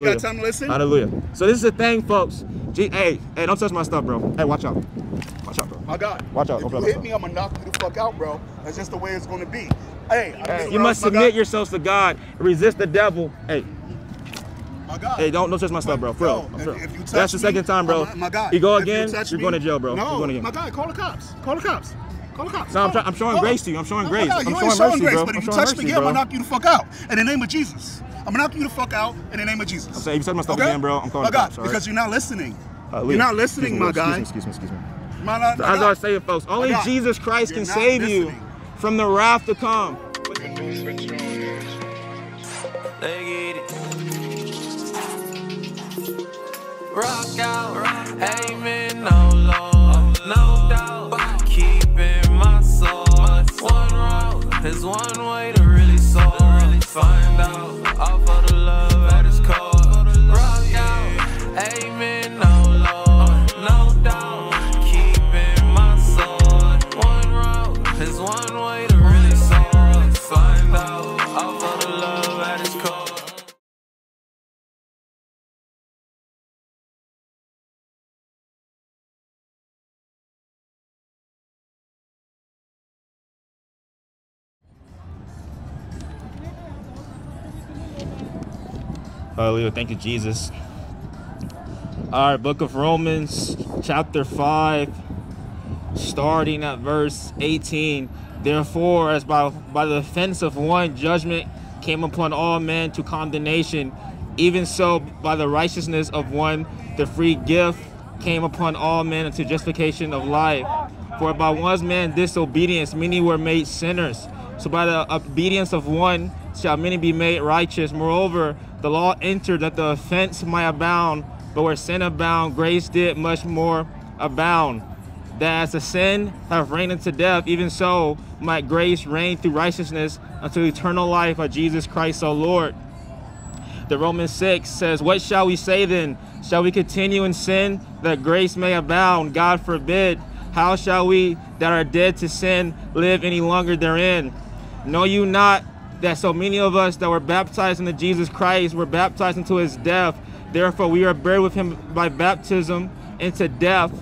You got time to listen? Hallelujah. So this is the thing, folks. G hey, hey, don't touch my stuff, bro. Hey, watch out. Watch out, bro. My God. Watch out. If you hit me, I'm gonna knock you the fuck out, bro. That's just the way it's gonna be. Hey, Hey, you must submit God, yourselves to God. Resist the devil. Hey, My God. hey, don't don't touch my stuff, bro. For real. No, if- for real. if you touch That's the me, second time, bro. My, my God. You go again, you're me- going to jail, bro. No, You're going again. my God, call the cops. Call the cops. Call the cops. No, I'm I'm showing call grace to you. I'm showing No, grace. God, I'm you showing ain't showing mercy, grace, bro. but if I'm you touch me mercy, again, I'm gonna knock you the fuck out. In the name of Jesus. I'm gonna knock you the fuck out in the name of Jesus. I'm saying, you touch my stuff Okay? again, bro, I'm calling my the God, cops, all right? because you're not listening. Hallelujah. You're not listening, Excuse me, my bro. guy. Excuse me, excuse me, excuse me. My, my, my As I God. was saying, folks, only Jesus Christ you're can not save you from the wrath to come. They get it. Rock out, aiming no low, no doubt. Keeping my soul. One route is one way to really soar. Find out. Off of the love at its core. Rock out, aiming Hallelujah. Thank you, Jesus. All right, book of Romans, chapter 5, starting at verse 18. Therefore, as by, by the offense of one, judgment came upon all men to condemnation, even so by the righteousness of one, the free gift came upon all men unto justification of life. For by one man's disobedience, many were made sinners. So by the obedience of one shall many be made righteous. Moreover, the law entered that the offense might abound, but where sin abound, grace did much more abound. That as the sin have reigned unto death, even so might grace reign through righteousness unto eternal life of Jesus Christ our Lord. The Romans 6 says, What shall we say then? Shall we continue in sin that grace may abound? God forbid. How shall we that are dead to sin live any longer therein? Know you not that so many of us that were baptized into Jesus Christ were baptized into his death? Therefore we are buried with him by baptism into death,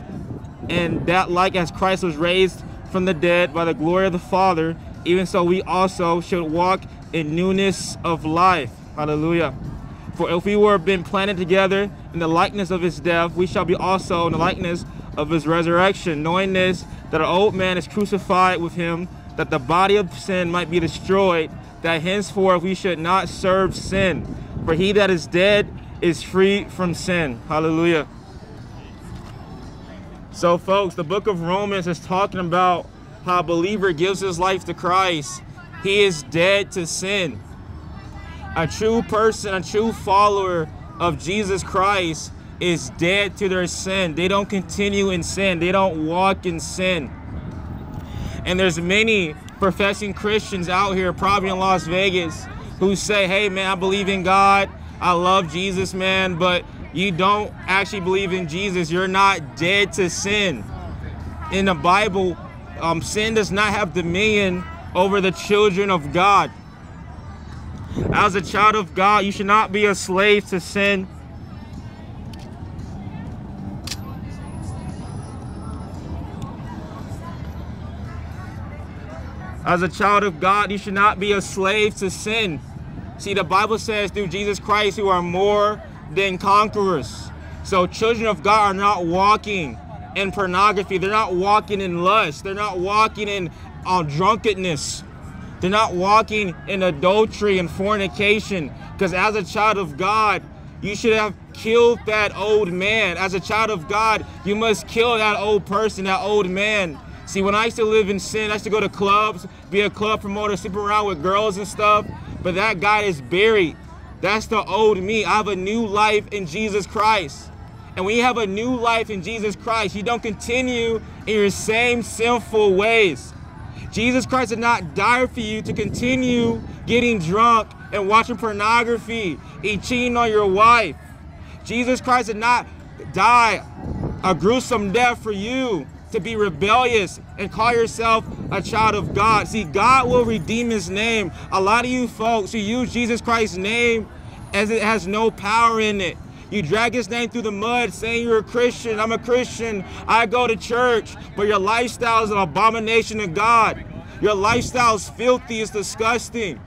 and that like as Christ was raised from the dead by the glory of the Father, even so we also should walk in newness of life. Hallelujah. For if we were been planted together in the likeness of his death, we shall be also in the likeness of his resurrection, knowing this, that our old man is crucified with him, that the body of sin might be destroyed, that henceforth we should not serve sin. For he that is dead is free from sin. Hallelujah. So, folks, the book of Romans is talking about how a believer gives his life to Christ. He is dead to sin. A true person, a true follower of Jesus Christ is dead to their sin. They don't continue in sin. They don't walk in sin. And there's many professing Christians out here, probably in Las Vegas, who say, hey, man, I believe in God. I love Jesus, man, but you don't actually believe in Jesus. You're not dead to sin. In the Bible, um, sin does not have dominion over the children of God. As a child of God, you should not be a slave to sin. As a child of God, you should not be a slave to sin. See, the Bible says through Jesus Christ, you are more than conquerors. So, children of God are not walking in pornography. They're not walking in lust. They're not walking in uh, drunkenness. They're not walking in adultery and fornication. Because as a child of God, you should have killed that old man. As a child of God, you must kill that old person, that old man. See, when I used to live in sin, I used to go to clubs, be a club promoter, sleep around with girls and stuff. But that guy is buried. That's the old me. I have a new life in Jesus Christ. And when you have a new life in Jesus Christ, you don't continue in your same sinful ways. Jesus Christ did not die for you to continue getting drunk and watching pornography and cheating on your wife. Jesus Christ did not die a gruesome death for you to be rebellious and call yourself a child of God. See, God will redeem his name. A lot of you folks who use Jesus Christ's name as it has no power in it. You drag his name through the mud saying you're a Christian. I'm a Christian. I go to church. But your lifestyle is an abomination to God. Your lifestyle is filthy. It's disgusting.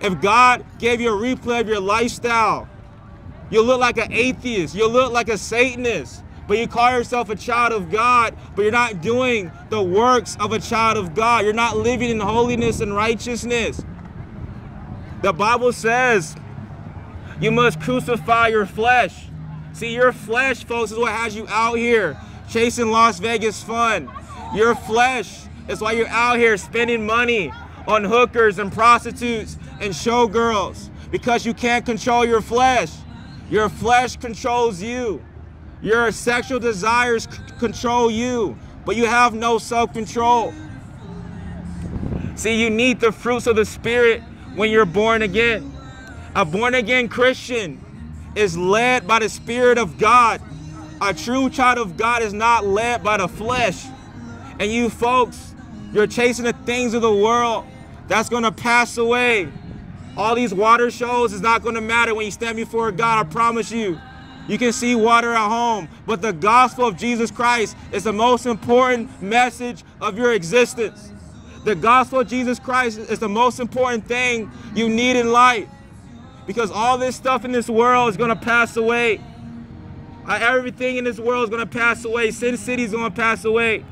If God gave you a replay of your lifestyle, you look like an atheist. You look like a Satanist. But you call yourself a child of God, but you're not doing the works of a child of God. You're not living in holiness and righteousness. The Bible says you must crucify your flesh. See, your flesh, folks, is what has you out here chasing Las Vegas fun. Your flesh is why you're out here spending money on hookers and prostitutes and showgirls because you can't control your flesh. Your flesh controls you. Your sexual desires control you, but you have no self control. See, you need the fruits of the Spirit when you're born again. A born again Christian is led by the Spirit of God. A true child of God is not led by the flesh. And you folks, you're chasing the things of the world that's going to pass away. All these water shows is not going to matter when you stand before God, I promise you. You can see water at home, but the gospel of Jesus Christ is the most important message of your existence. The gospel of Jesus Christ is the most important thing you need in life because all this stuff in this world is going to pass away. Uh, everything in this world is going to pass away. Sin City is going to pass away.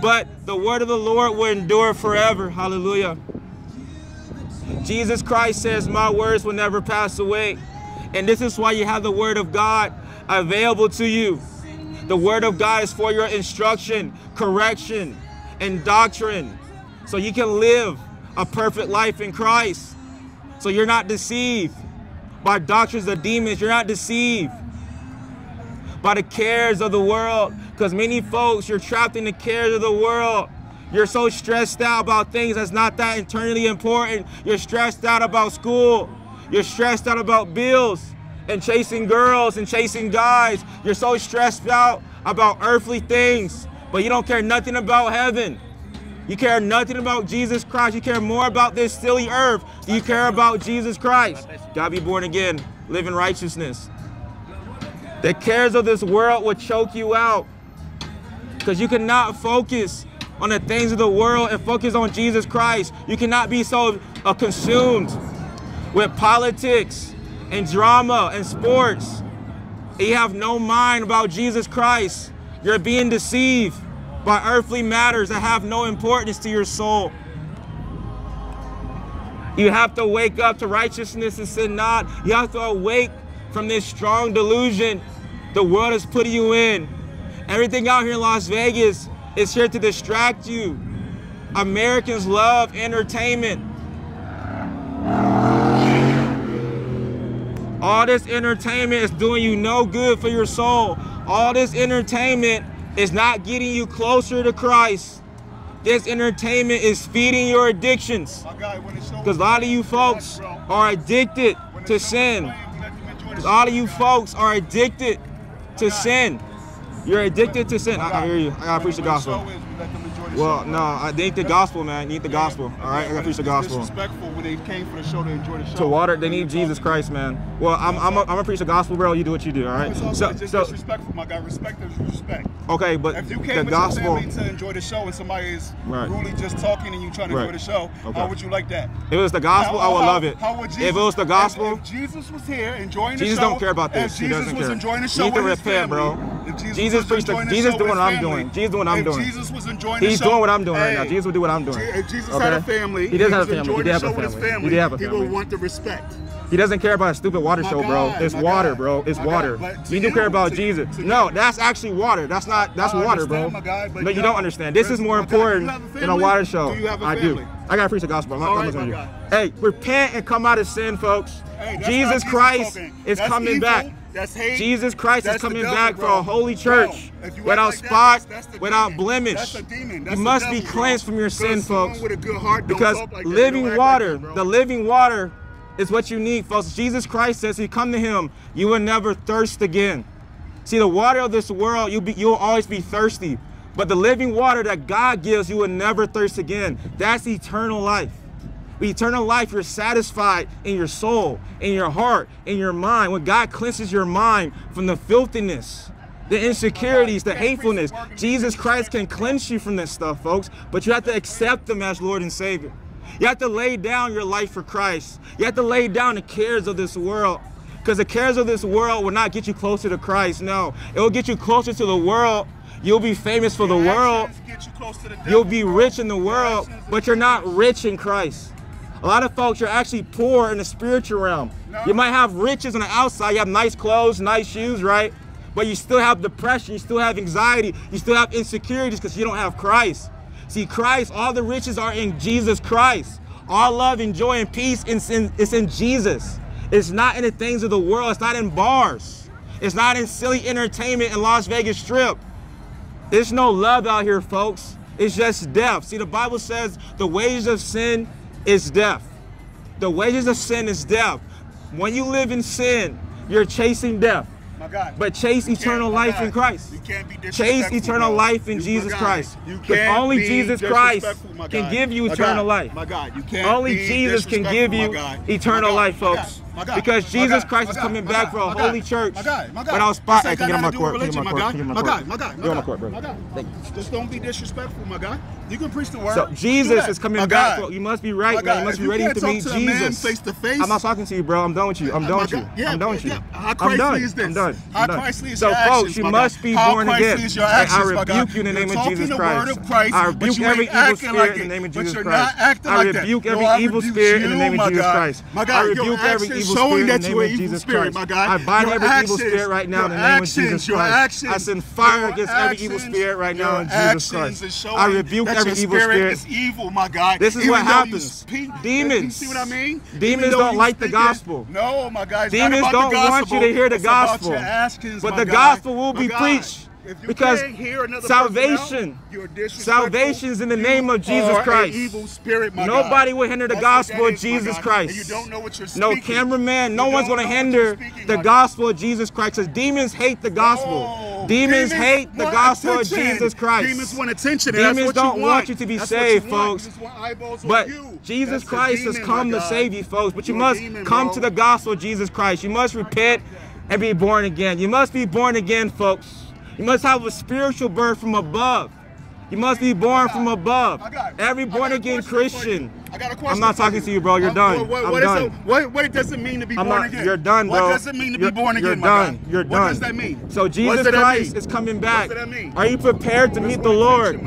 But the word of the Lord will endure forever. Hallelujah. Jesus Christ says, My words will never pass away. And this is why you have the word of God available to you. The word of God is for your instruction, correction, and doctrine. So you can live a perfect life in Christ. So you're not deceived by doctrines of demons. You're not deceived by the cares of the world. Because many folks, you're trapped in the cares of the world. You're so stressed out about things that's not that internally important. You're stressed out about school. You're stressed out about bills and chasing girls and chasing guys. You're so stressed out about earthly things, but you don't care nothing about heaven. You care nothing about Jesus Christ. You care more about this silly earth. Do you care about Jesus Christ? Gotta be born again, live in righteousness. The cares of this world will choke you out because you cannot focus on the things of the world and focus on Jesus Christ. You cannot be so uh, consumed with politics and drama and sports. You have no mind about Jesus Christ. You're being deceived by earthly matters that have no importance to your soul. You have to wake up to righteousness and sin not. You have to awake from this strong delusion the world is putting you in. Everything out here in Las Vegas is here to distract you. Americans love entertainment. All this entertainment is doing you no good for your soul. All this entertainment is not getting you closer to Christ. This entertainment is feeding your addictions. Because a lot of you folks are addicted to sin. A lot of you folks are addicted to sin. You're addicted to sin. I, I hear you. I gotta preach the gospel. Well, no, I need the gospel, man. Need the gospel. All right, I gotta preach the gospel. Disrespectful when they came for the show to enjoy the show. To water, they need Jesus Christ, man. Well, I'm I'm a, I'm gonna preach the gospel, bro. You do what you do. All right. So, just so disrespectful, my guy. Respect is respect. okay, but If you the came with gospel. your family to enjoy the show and somebody is Right. really just talking and you trying to Right. enjoy the show, Okay. how would you like that? If it was the gospel, How- I would how- love it. How would Jesus, if it was the gospel, if, Jesus was here enjoying the Jesus show, Jesus don't care about this. If Jesus doesn't was care. enjoying the show need to repent, bro. Jesus, Jesus preached the- Jesus doing what I'm doing. Jesus doing what I'm doing. Jesus was enjoying the show, doing what I'm doing right now. Jesus would do what I'm doing. Jesus Okay? had a family, He does have a family. He did have a his family. He family, did have a He family. would want the respect. He doesn't care about a stupid water My show, bro. God, It's water, God, bro. It's my water. God, but You do care about to- Jesus. to no, that's actually water. That's not. That's water, bro. guy, but no, you you don't understand. This is more you important a than a water show. Do you have a I family? do. I gotta preach the gospel. I'm not, I'm right, not my gonna guy. Hey, repent and come out of sin, folks. Hey, Jesus Christ is That's coming evil. back. That's hate. Jesus Christ That's is coming devil, back for a holy church act without like that, spot, that's- without demon. blemish. That's the demon. That's you must devil, be bro. cleansed from your sin, folks. with a good heart Because like living don't water, like that, the living water is what you need, folks. Jesus Christ says, if "You come to Him, you will never thirst again." See, the water of this world, you'll, be, you'll always be thirsty. But the living water that God gives, you will never thirst again. That's eternal life. With eternal life, you're satisfied in your soul, in your heart, in your mind. When God cleanses your mind from the filthiness, the insecurities, the hatefulness, Jesus Christ can cleanse you from this stuff, folks. But you have to accept Him as Lord and Savior. You have to lay down your life for Christ. You have to lay down the cares of this world. Because the cares of this world will not get you closer to Christ. No, it will get you closer to the world. You'll be famous for the world. You will be rich in the world, but you're not rich in Christ. A lot of folks, you're actually poor in the spiritual realm. No. You might have riches on the outside. You have nice clothes, nice shoes, right? But you still have depression. You still have anxiety. You still have insecurities because you don't have Christ. See, Christ, all the riches are in Jesus Christ. All love and joy and peace is in, it's in Jesus. It's not in the things of the world. It's not in bars. It's not in silly entertainment in Las Vegas Strip. There's no love out here, folks. It's just death. See, the Bible says the wages of sin is death. The wages of sin is death. When you live in sin, you're chasing death. But chase you eternal life in Christ. Chase eternal life in you, Jesus Christ. Because only Jesus Christ can give you eternal life. My God, you can't Only Jesus can give you eternal life, folks. Because Jesus Christ is coming back for a holy church without spot. Hey, can get on my court. Get on my court. Get on my court, brother. Just don't be disrespectful, my God. You can preach the word. So Jesus is coming back. So you must be right, man. You must if be you ready to meet to Jesus. face to face. I'm not talking to you, bro. I'm done with you. I'm done with you. I'm done with you. I'm done. I'm done. How Christly is So, folks, you must be born again. I rebuke you in the name of Jesus Christ. I rebuke every evil spirit in the name of Jesus Christ. I rebuke every evil spirit in the name of Jesus Christ. I rebuke every evil spirit in the name of Jesus Christ. I bind every evil spirit right now in the name of Jesus Christ. I send fire against every evil spirit right now in Jesus Christ. I rebuke every evil spirit, spirit is evil, my God. This is Even what happens. Speak, demons. You see what I mean? Demons don't like the gospel. It, no, my God. Demons don't want you to hear the it's gospel. Askings, but the God. gospel will my be God. preached because salvation, out, salvation is in the name of Jesus Christ. Spirit, Nobody God. will hinder the gospel of, is, of Jesus Christ. No cameraman, no you one's going to hinder the gospel of Jesus Christ. Because demons hate the gospel. Oh, demons, demons, hate the gospel attention. of Jesus Christ. Demons want attention. demons don't you want. want. you to be that's saved, folks. But Jesus that's Christ demon, has come to save you, folks. But you must come to the gospel of Jesus Christ. You must repent and be born again. You must be born again, folks. You must have a spiritual birth from above. You must be born from above. Every born again Christian. I got a question. I'm not talking to you, bro. You're done. What, what, does it mean to be born again? You're done, bro. What does it mean to you're, be born again? You're done. You're done. What does that mean? So Jesus Christ is coming back. What does that mean? Are you prepared to meet the Lord?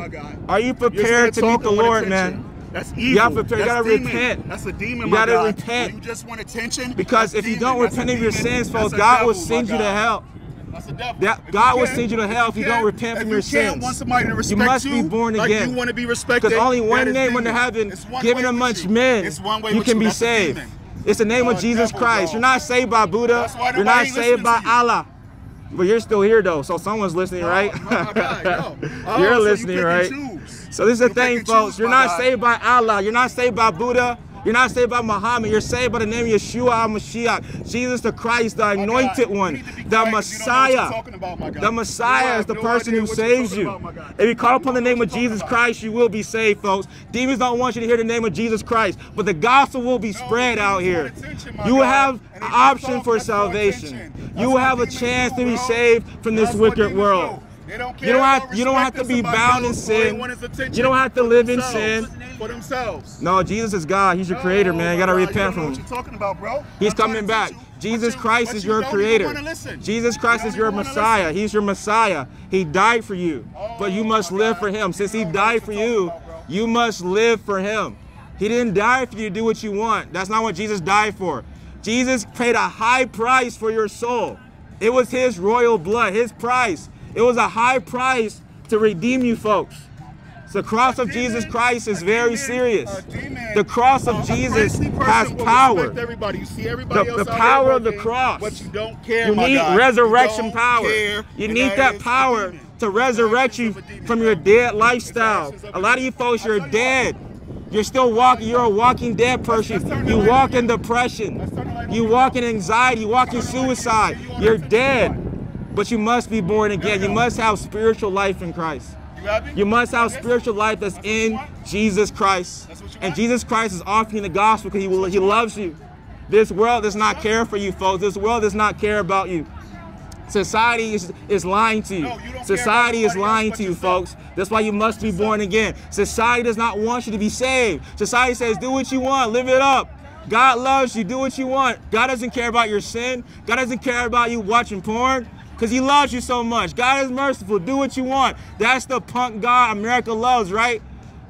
Are you prepared to meet the Lord, man? That's evil. You gotta, you gotta repent. That's a demon. You gotta God. repent. You just want attention. Because if demon. you don't that's repent of your sins, folks, God devil, will send you to hell. That's the devil. That, God will send you to hell if you, you don't repent from you your sins. You want somebody to respect you must you, be born like again. you want to be respected. Because only one name under heaven, given amongst men, it's one way you can be That's saved. It's the name of Jesus devil, Christ. You're not saved by Buddha. You're not saved by Allah. But you're still here though, so someone's listening, right? You're listening, right? So this is the thing, folks. You're not saved by Allah. You're not saved by Buddha. You're not saved by Muhammad. You're saved by the name of Yeshua Mashiach, Jesus the Christ, the anointed one, the Messiah. About, the Messiah is the no person who saves you. About, if you call upon the name of Jesus Christ, you will be saved, folks. Demons don't want you to hear the name of Jesus Christ, but the gospel will be no, spread out here. You will have an option for salvation. You will have a chance to be saved from this wicked world. They don't care. You don't have, you don't have to be bound in sin. You don't have to live in sin. For themselves. No, Jesus is God. He's your oh, creator, man. You gotta repent from him. talking about, bro. He's I'm coming back. Jesus Christ is your creator. Jesus Christ is your Messiah. He's your Messiah. He died for you, oh, but you must live God. for him. Since he died for you, you must live for him. He didn't die for you to do what you want. That's not what Jesus died for. Jesus paid a high price for your soul. It was his royal blood, his price. It was a high price to redeem you folks. The cross of Jesus Christ is very serious. The cross of Jesus has power. The, the power of the cross. But you don't care. You need resurrection power. You need that power to resurrect you from your dead lifestyle. A lot of you folks, you're dead. You're still walking. You're a walking dead person. You walk in depression. You walk in anxiety. You walk in suicide. You're dead. But you must be born again. You must have spiritual life in Christ. You? You must have spiritual life that's That's in? Jesus Christ. That's what you And? Jesus Christ is offering the gospel because he, will, he loves you. This world does not care for you, folks. This world does not care about you. Society is, is lying to you. No, you Society is lying to you, yourself. folks. That's why you must be born again. Society does not want you to be saved. Society says, do what you want, live it up. God loves you, do what you want. God doesn't care about your sin. God doesn't care about you watching porn because he loves you so much. God is merciful, do what you want. That's the punk God America loves, right?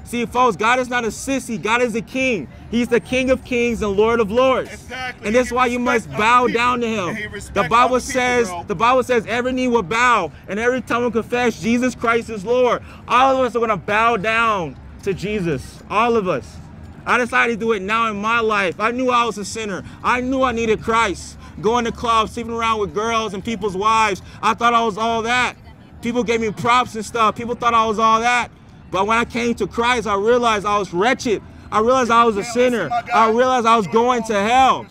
See, folks, God is not a sissy. God is a king. He's the King of kings and Lord of lords. Exactly. And that's why you must bow people. down to him. The Bible people, says, the Bible says every knee will bow and every tongue will confess Jesus Christ is Lord. All of us are going to bow down to Jesus. All of us. I decided to do it now in my life. I knew I was a sinner. I knew I needed Christ. Going to clubs, sleeping around with girls and people's wives. I thought I was all that. People gave me props and stuff. People thought I was all that. But when I came to Christ, I realized I was wretched. I realized I was a sinner. listen, my guy. I realized I was going to hell.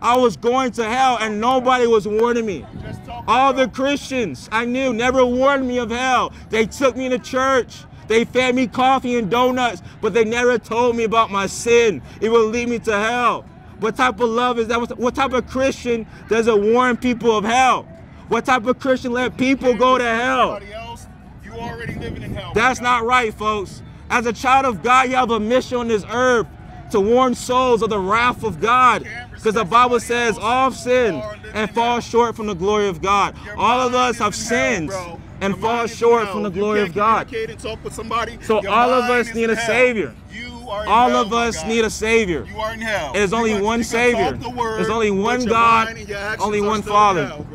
I was going to hell and nobody was warning me. All the Christians I knew never warned me of hell. They took me to church. They fed me coffee and donuts, but they never told me about my sin. It will lead me to hell. What type of love is that? What type of Christian doesn't warn people of hell? What type of Christian let people go to hell? Else, you already living in hell. That's not right, folks. As a child of God, you have a mission on this earth to warn souls of the wrath of God. Because the Bible says all sinned and fall short from the glory of God. All of us have in sinned. And Your fall mind is in short hell. from the glory of God. and talk with somebody. So Your all of us need in a hell. savior. You All hell, of us need a savior. You are in hell. There's only can- one can Savior. the word, There's only one God, mind and your actions only one Father. hell,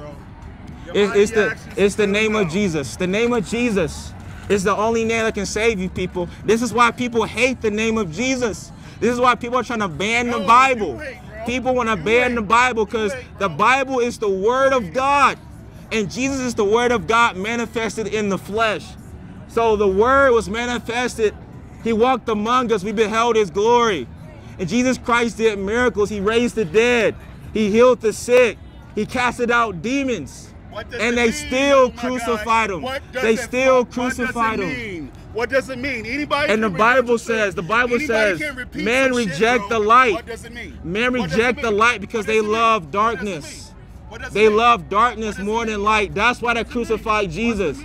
It's, it's the it's the name of. Jesus. The name of Jesus is the only name that can save you, people. This is why people hate the name of Jesus. This is why people are trying to ban the Bible. you. People want to ban the Bible because the. Bible is the Word of God, and Jesus is the Word of God manifested in the flesh. So the Word was manifested. He walked among us. We beheld His glory. And Jesus Christ did miracles. He raised the dead. He healed the sick. He casted out demons. And they still guy? crucified him. They still crucified what does him. it mean? What does it mean? Anybody And the Bible says- the Bible says, man some shit, reject the light. What does it mean? Men What does it reject the light because they love What does it darkness. Mean? What does it They love darkness more than light. That's why they What does it mean? crucified Jesus.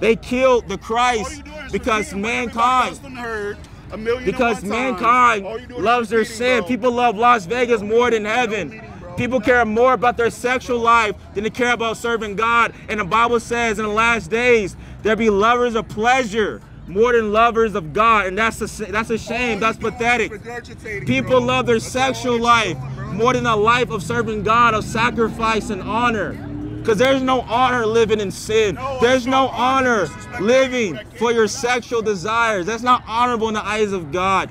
They killed the Christ you doing is because repeating what everybody mankind else done heard a because mankind All you doing is loves their sin. People love Las Vegas more than heaven. People care more about their sexual life than they care about serving God. And the Bible says in the last days, there be lovers of pleasure more than lovers of God. And that's a, that's a shame. That's All you doing pathetic. People love their sexual life. More than a life of serving God, of sacrifice and honor. Because there's no honor living in sin. There's no honor living for your sexual desires. That's not honorable in the eyes of God.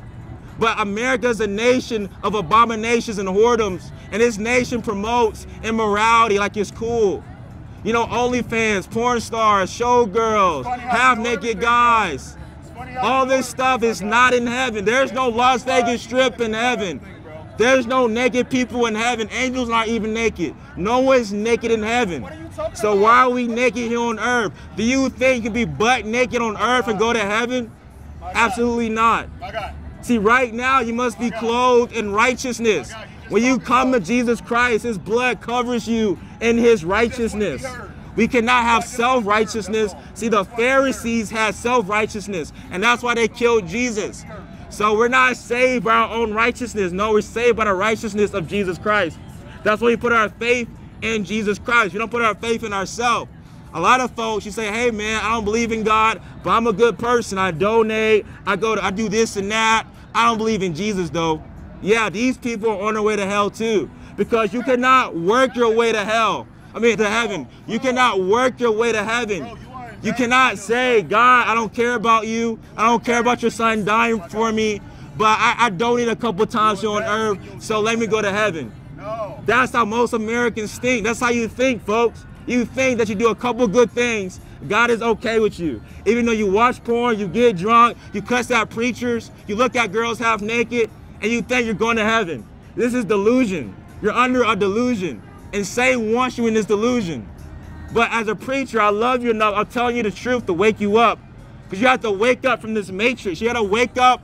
But America is a nation of abominations and whoredoms. And this nation promotes immorality like it's cool. You know, OnlyFans, porn stars, showgirls, Funny how you half know naked guys. It's funny how All this stuff is not in heaven. There's no Las Vegas Strip in heaven. There's no naked people in heaven. Angels aren't even naked. No one's naked in heaven. What are you talking So about? why are we naked here on earth? Do you think you can be butt naked on earth and go to heaven? Absolutely not. See, right now you must be clothed in righteousness. When you come to Jesus Christ, His blood covers you in His righteousness. We cannot have self righteousness. See, the Pharisees had self righteousness, and that's why they killed Jesus. So we're not saved by our own righteousness. No, we're saved by the righteousness of Jesus Christ. That's why we put our faith in Jesus Christ. We don't put our faith in ourselves. A lot of folks, you say, hey man, I don't believe in God, but I'm a good person. I donate, I go to, I do this and that. I don't believe in Jesus though. Yeah, these people are on their way to hell too. Because you cannot work your way to hell. I mean to heaven. You cannot work your way to heaven. You cannot say, God, I don't care about you. I don't care about your son dying for me. But I, I donate a couple times here on earth, so let me go to heaven. No. That's how most Americans think. That's how you think, folks. You think that you do a couple good things, God is okay with you. Even though you watch porn, you get drunk, you cuss out preachers, you look at girls half naked, and you think you're going to heaven. This is delusion. You're under a delusion. And Satan wants you in this delusion. But as a preacher, I love you enough. I'm telling you the truth to wake you up. Because you have to wake up from this matrix. You got to wake up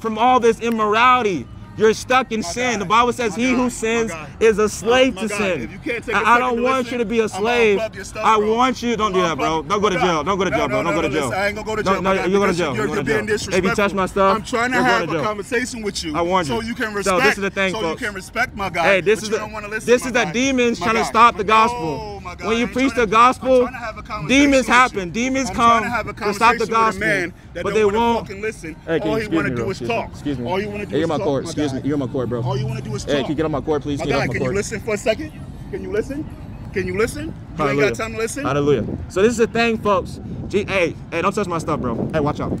from all this immorality. You're stuck in My sin. God. The Bible says, My "He God. who sins is a slave My to sin." If you can't take a I- don't want listen, you to be a slave. gonna unplug your stuff, I want you. Don't do that, bro. Don't go to jail. Don't go to jail, bro. Don't go to jail. I ain't gonna go to jail. no, you're going to jail. You're, You're you're going to being disrespectful. If you touch my stuff, I'm trying to have a conversation with you. I warned So you. you can So respect. this is the thing, So you can respect my God. Hey, this is the don't wanna listen, this is the demons trying to stop the gospel. When you preach the gospel, I'm to have a conversation demons happen. Demons come to to stop the conversation with a gospel, man that but they won't. listen. Hey, All you he want to do is talk. Excuse me. All you want to do Hey, is you're my talk. Court. Excuse me. You're my court, bro. All you want to do is talk. Hey, can you get on my court, please? My Get my can you listen for a second? Can you listen? Can you listen? You ain't Hallelujah. got time to listen? Hallelujah. So this is the thing, folks. G- hey, hey, don't touch my stuff, bro. Hey, watch out.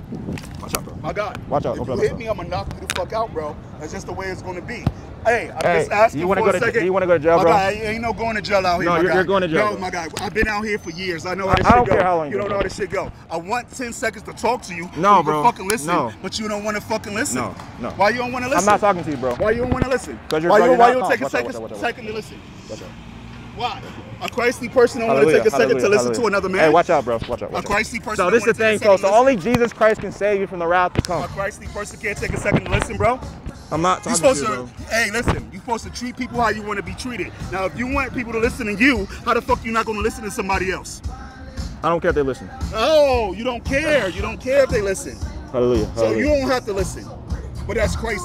Watch out. My God. Watch out, If you hit me, I'm gonna knock you the fuck out, bro. That's just the way it's gonna be. Hey, I'm Hey, just asking you wanna for go a to- second. you wanna go to jail, my bro? Ain't no going to jail out here. No, you're- you're going to jail, No, my God, I've been out here for years. I know how I- this I shit don't go. care how long you don't know how this shit go. I want 10 seconds to talk to you. No, you bro. Fucking listen. No. But you don't want to fucking listen. No, no. Why you don't want to listen? I'm not talking to you, bro. Why you don't want to listen? 'Cause you're- why you, why you don't take a second, watch out, watch out. second to listen? Watch out. Why? A Christy person don't want to take a second to hallelujah, listen to another man. Hey, watch out, bro. Watch out. A Watch out. Christy person. So this is the thing, take a second folks. So only Jesus Christ can save you from the wrath to come. A come. Christy person can't take a second to listen, bro. I'm not talking You talking supposed to to, you, bro. hey, listen. You supposed to treat people how you want to be treated. Now, if you want people to listen to you, how the fuck you not gonna listen to somebody else? I don't care if they listen. Oh, you don't care. You don't care if they listen. Hallelujah. So you don't have to listen. But that's crazy.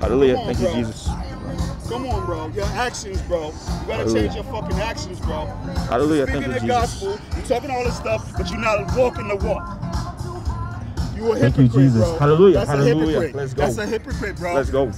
Hallelujah. On, Thank you. Jesus. Come on, bro. Your actions, bro. You gotta Hallelujah. change your fucking actions, bro. Hallelujah. Speaking Thank you, the Jesus. gospel, you talking all this stuff, but you're not walking the walk. You a Thank you, Jesus. bro. Hallelujah. That's Hallelujah. a hypocrite. Let's go. That's a hypocrite, bro. Let's go.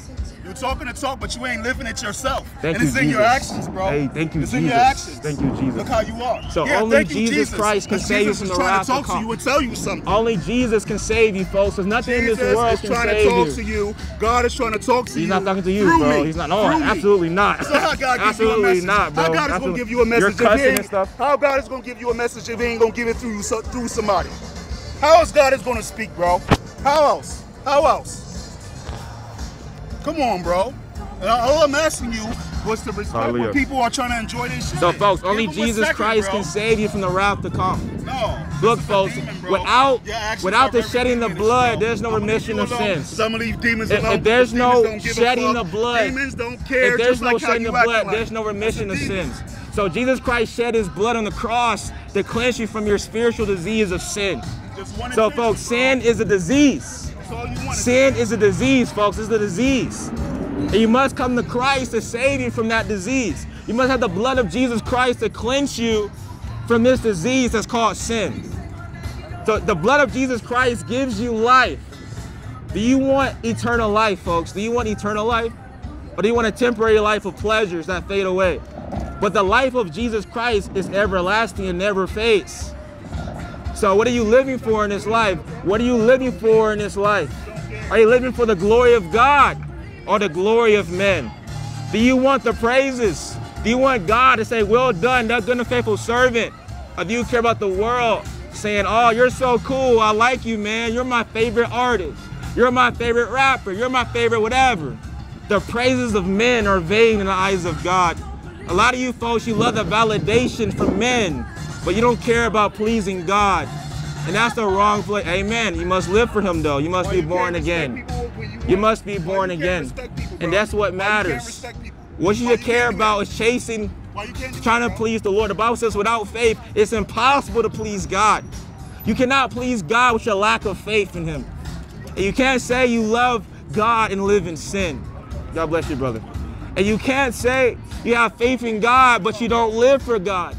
You're talking to talk, but you ain't living it yourself. Thank and you, it's in your Jesus. actions, bro. Hey, thank you, it's in your Jesus. actions. Thank you, Jesus. Look how you are. So yeah, only you, Jesus Christ can save you Jesus from is the wrath to to talk to come. you and tell you something. Only Jesus can save you, folks. There's nothing in this world can trying to save talk you. to you. God is trying to talk to you. He's not talking to you, through bro. Me. He's not. No, Through me. absolutely not. So how God give you a absolutely message? not, bro. How God is gonna give you a message You're cussing and stuff. How God is gonna give you a message if He ain't gonna give it through you through somebody? How else God is gonna speak, bro? How else? How else? Come on, bro. And all I'm asking you was to respect Hallelujah. when people are trying to enjoy their shit. So, folks, only Jesus second, Christ bro. can save you from the wrath to come. No. Look, this folks, demon, without without the shedding of blood, there's no remission of sins. 'cause I'ma demons If- if there's no don't give a shedding of blood, demons don't care. If there's no shedding of blood, there's no remission of That's the demons. sins. So Jesus Christ shed his blood on the cross to cleanse you from your spiritual disease of sin. So, folks, sin is a disease. Sin is a disease, folks. It's a disease. And you must come to Christ to save you from that disease. You must have the blood of Jesus Christ to cleanse you from this disease that's called sin. So the blood of Jesus Christ gives you life. Do you want eternal life, folks? Do you want eternal life? Or do you want a temporary life of pleasures that fade away? But the life of Jesus Christ is everlasting and never fades. So what are you living for in this life? What are you living for in this life? Are you living for the glory of God or the glory of men? Do you want the praises? Do you want God to say, well done, thou good and faithful servant? Or do you care about the world saying, oh, you're so cool, I like you, man. You're my favorite artist. You're my favorite rapper. You're my favorite whatever. The praises of men are vain in the eyes of God. A lot of you folks, you love the validation from men, but you don't care about pleasing God. And that's the wrong place. Amen. You must live for him though. You must Why be you born again. when You must be born again. people, And that's what Why you matters. What you Why should care about is chasing, Why you can't do trying to please the Lord. The Bible says without faith, it's impossible to please God. You cannot please God with your lack of faith in him. And you can't say you love God and live in sin. God bless you, brother. And you can't say you have faith in God, but you don't live for God.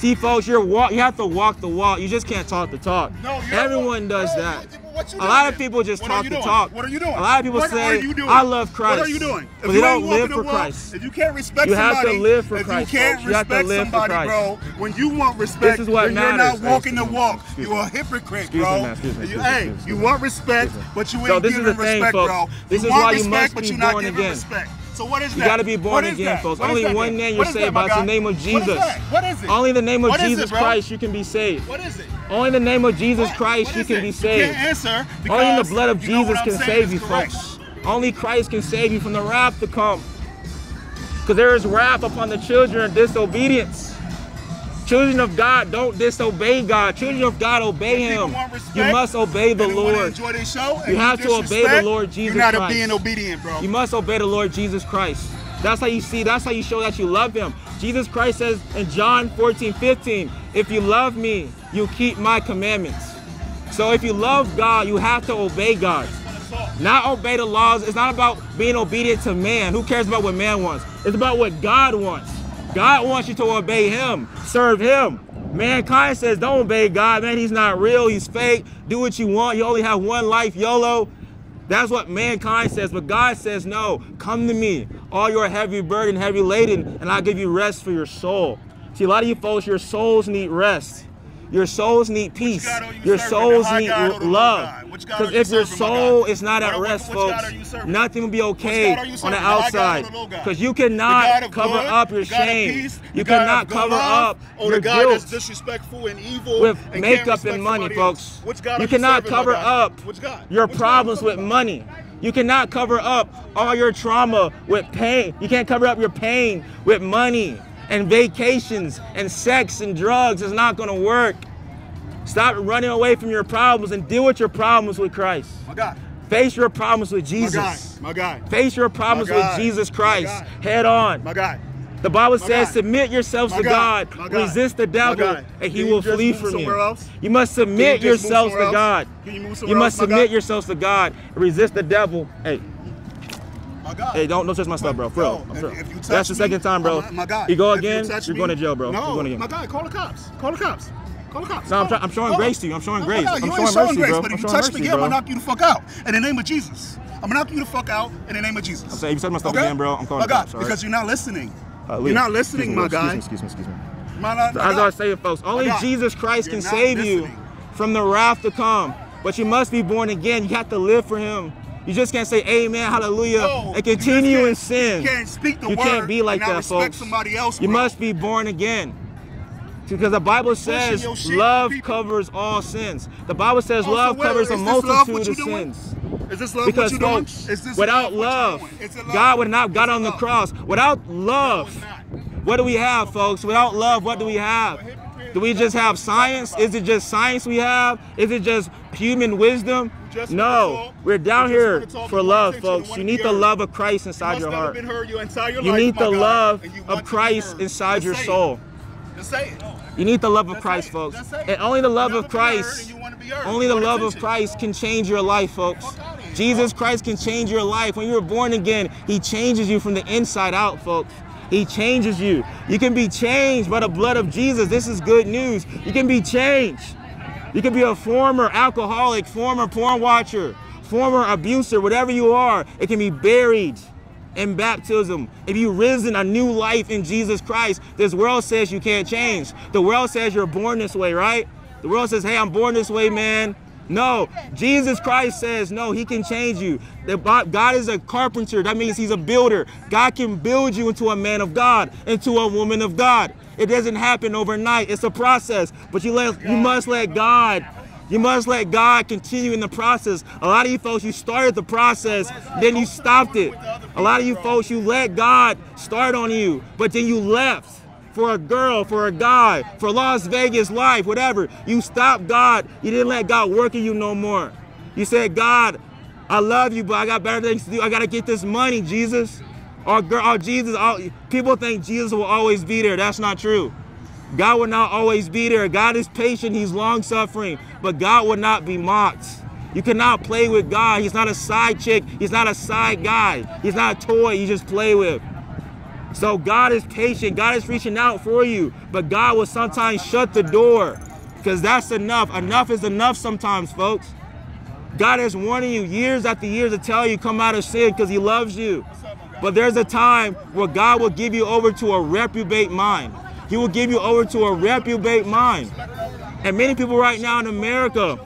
See, folks, you're walk. You have to walk the walk. You just can't talk the talk. No, you're- Everyone does No, that. what- what you a lot of people just talk the talk. What are you doing? A lot of people What say, are you doing? "I love Christ," What are you doing? but If they you don't live the for walk, Christ. If you can't respect You have to somebody, live for Christ, you can't. You have to respect somebody, Christ. bro, when you want respect, This is what then matters. you're not walking the walk. You're a hypocrite, Excuse bro. excuse me, You- excuse me, hey, me, you want respect, but you ain't So this is giving the thing, respect, folks. bro. This you is want why you respect, must but be you're not born again. So what is You that? got to be born again, that? folks. What Only one name you're saved by. It's the name of What is Jesus. What is it? Only the name of What it, Jesus bro? Christ you can be saved. What is it? Only the name of Jesus What? Christ you can it? be You saved. answer Only in the blood of you Jesus can save you, correct. folks. Only Christ can save you from the wrath to come. Because there is wrath upon the children of disobedience. Children of God don't disobey God. Children of God obey Him. respect, You must obey the and they wanna Lord. Enjoy their show, You have to obey the Lord Jesus Christ. You're not Christ. being obedient, bro. You must obey the Lord Jesus Christ. That's how you see, that's how you show that you love him. Jesus Christ says in John 14, 15, if you love me, you keep my commandments. So if you love God, you have to obey God. Not obey the laws. It's not about being obedient to man. Who cares about what man wants? It's about what God wants. God wants you to obey him, serve him. Mankind says, don't obey God, man. He's not real. He's fake. Do what you want. You only have one life, YOLO. That's what mankind says, but God says, no, come to me, all your heavy burden, heavy laden, and I'll give you rest for your soul. See, a lot of you folks, your souls need rest. Your souls need peace. You Your souls need God or the low love. God? Which God Because if your soul is not at rest, folks, are you serving? nothing will be okay God are you on the the high God or outside. the low God? Because you cannot cover good, up your the God of shame. peace, You cannot cover love, up your guilt that's disrespectful and evil with and makeup and money, folks. You cannot serving, cover up your Which problems with money. You cannot cover up all your trauma with pain. You can't cover up your pain with money and vacations and sex and drugs. is not going to work. Stop running away from your problems and deal with your problems with Christ. My God. Face your problems with My Jesus. God. My God. Face your problems with. Jesus My Christ head on. My God. The Bible My says, God. submit yourselves My to God. God, resist the devil, and he will flee from you. else? You must submit you yourselves to else? God. Can you move You somewhere must else, my submit yourselves to God, resist the devil. Hey, My. Hey, don't don't touch my stuff, bro. For real. I'm if- if That's the me, second time, bro. My, my God. You go again, you're me- going to jail, bro. No, going my God, call the cops. Call the cops. Call the cops. No, I'm I'm showing grace to you. I'm showing Oh, grace. I'm you showing showing grace, bro. but if you touch me again, I'm bro. gonna knock you the fuck out in the name of Jesus. I'm gonna knock you the fuck out in the name of Jesus. I'm saying, if you touch my stuff again, bro, I'm calling the cops. Because you're not listening. Uh, you're not listening, my guy. Excuse me, excuse me, As I was saying, folks, only Jesus Christ can save you from the wrath to come. But you must be born again. You have to live for Him. You just can't say Amen, Hallelujah, No, and continue in sin. You can't speak the You word can't be like that, folks. somebody else. You must be born again. Because the Bible says your shit on love people. covers all sins. The Bible says Oh, so love wait, covers a is this love what multitude you of doing? sins. Is this love Because what you doing? folks, Is this without love, you love? God would not have got on the cross. Without love, what do we have, folks? Without love, what do we have? Do we just have science? Is it just science we have? Is it just human wisdom? Just No, we're down You here for love, folks. You need the love of Christ inside must your heart. heard your entire You life, need the God, love of want to be Christ inside Just your soul. Just say it. You need the love of Christ, it. folks. Just say it. And only the love of never been heard Christ, and you wanna be heard. only the love of. Christ can change your life, folks. Fuck outta here, Jesus. Christ can change your life. When you're born again, He changes you from the inside out, folks. He changes you. You can be changed by the blood of Jesus. This is good news. You can be changed. You can be a former alcoholic, former porn watcher, former abuser, whatever you are. It can be buried in baptism. If you risen a new life in Jesus Christ, this world says you can't change. The world says you're born this way, right? The world says, hey, I'm born this way, man. No, Jesus Christ says, no, he can change you. God is a carpenter. That means he's a builder. God can build you into a man of God, into a woman of God. It doesn't happen overnight. It's a process. But you let you must let God you must let God continue in the process. A lot of you folks, you started the process, then you stopped it. A lot of you folks, you let God start on you, but then you left for a girl, for a guy, for Las Vegas life, whatever. You stopped God. You didn't let God work in you no more. You said, God, I love you, but I got better things to do. I got to get this money, Jesus. Or, or Jesus, people think Jesus will always be there. That's not true. God will not always be there. God is patient, He's long suffering, but God will not be mocked. You cannot play with God. He's not a side chick, He's not a side guy, He's not a toy you just play with. So God is patient, God is reaching out for you, but God will sometimes shut the door because that's enough. Enough is enough sometimes, folks. God is warning you years after years to tell you come out of sin because He loves you. But there's a time where God will give you over to a reprobate mind. He will give you over to a reprobate mind. And many people right now in America,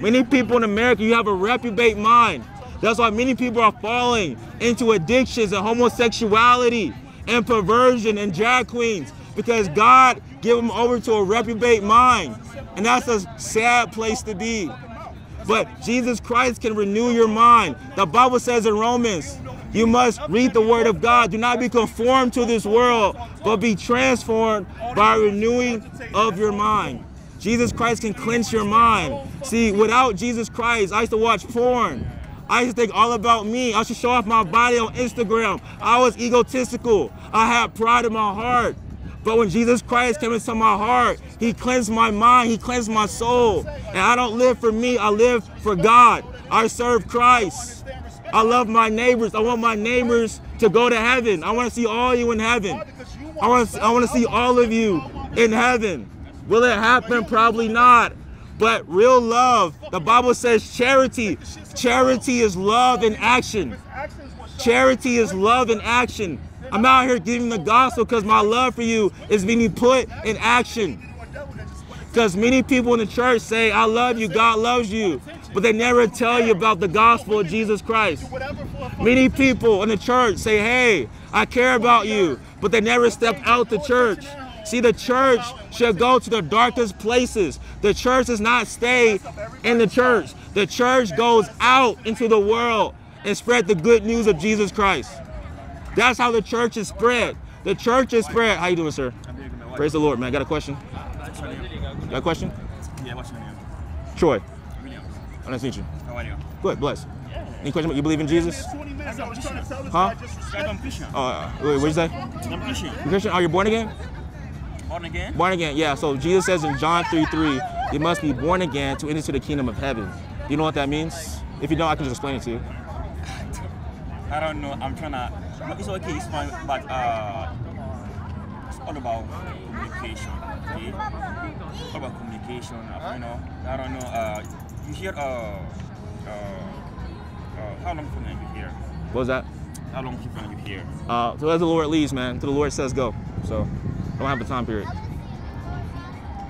many people in America, you have a reprobate mind. That's why many people are falling into addictions and homosexuality and perversion and drag queens because God gave them over to a reprobate mind. And that's a sad place to be. But Jesus Christ can renew your mind. The Bible says in Romans, You must read the word of God. Do not be conformed to this world, but be transformed by renewing of your mind. Jesus Christ can cleanse your mind. See, without Jesus Christ, I used to watch porn. I used to think all about me. I should show off my body on Instagram. I was egotistical. I had pride in my heart. But when Jesus Christ came into my heart, He cleansed my mind, He cleansed my soul. And I don't live for me, I live for God. I serve Christ. I love my neighbors. I want my neighbors to go to heaven. I want to see all you in heaven. I want to, I want to see all of you in heaven. Will it happen? Probably not. But real love, the Bible says charity. Charity is love in action. Charity is love in action. I'm out here giving the gospel because my love for you is being put in action. Because many people in the church say, I love you, God loves you, but they never tell you about the gospel of Jesus Christ. Many people in the church say, Hey, I care about you, but they never step out the church. See, the church should go to the darkest places. The church does not stay in the church. The church goes out into the world and spread the good news of Jesus Christ. That's how the church is spread. The church is spread. How you doing, sir? Praise the Lord, man. Got a question? Got a question? Yeah, what's your name? Troy. William. Nice to meet you. How are you? Good, bless. Any question? About you believe in Jesus? Huh? I'm Christian. Oh, uh, wait, what'd you say? I'm Christian. You Christian? Are you born again? Born again? Born again, yeah. So Jesus says in John 3 3, you must be born again to enter into the kingdom of heaven. You know what that means? If you don't, I can just explain it to you. I don't know. I'm trying to. It's okay. It's fine. But uh, it's all about communication. Okay. All about communication. uh, You know. I don't know. Uh, you hear uh, uh, uh how long from you here? What was that? How long from you here? Uh, so as the Lord leads, man, to the Lord says go. So I don't have a time period.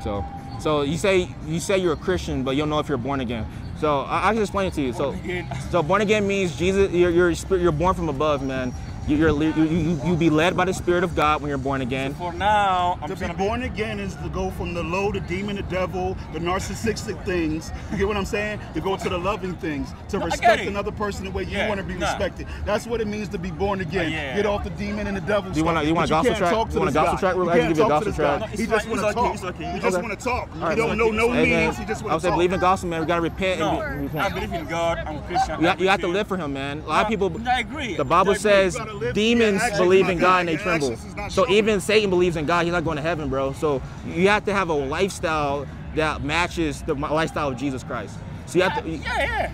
So, so you say you say you're a Christian, but you don't know if you're born again. So I, I can explain it to you. So, again. so born again means Jesus. You're you're, you're born from above, man. You, you're you, you you be led by the Spirit of God when you're born again. For now, I'm To be trying to born again is to go from the low, the demon, the devil, the narcissistic things. You get what I'm saying? To go to the loving things, to No, respect another person the way you Yeah, want to be nah. respected. That's what it means to be born again. yeah. Get off the demon and the devil. Do you wanna- you want a gospel track? to You want a gospel track? We're You gonna give you a talk gospel track. It's He just fine, want to talk. okay, He just okay. want to talk. He don't know no Hey, names. He just I want would to say talk. believe in gospel, man. We gotta repent No, and be, I believe in God. I'm Christian. You, have, to live for Him, man. A lot of people. I agree. The Bible says gotta live- demons believe in God and they tremble. actions is not So even Satan believes in God. He's not going to heaven, bro. So you have to have a lifestyle that matches the lifestyle of Jesus Christ. So you have to. Yeah, yeah,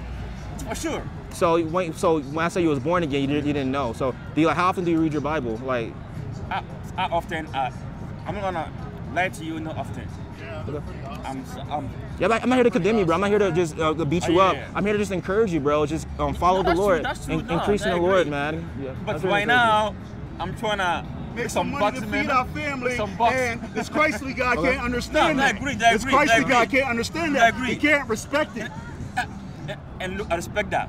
for sure. So when so when I say you was born again, you didn't, you didn't know. So do you, like, how often do you read your Bible? Like, I, I often, uh, I'm not gonna lie to you, not often. I'm, s- I'm, yeah, like, I'm not here to condemn you, bro. I'm not here to just uh, beat Oh, you yeah, up. yeah. I'm here to just encourage you, bro. Just um, follow the That's true, Lord, that's true, In- no, increase in the Lord, man. Yeah, but right now, I'm trying to Make some some bucks, money to man. feed our family, Some bucks. and this Christly guy Okay. can't understand No, I that. agree, I This agree, I Christly guy can't understand that. I that. agree. He can't respect it. and look, I respect that.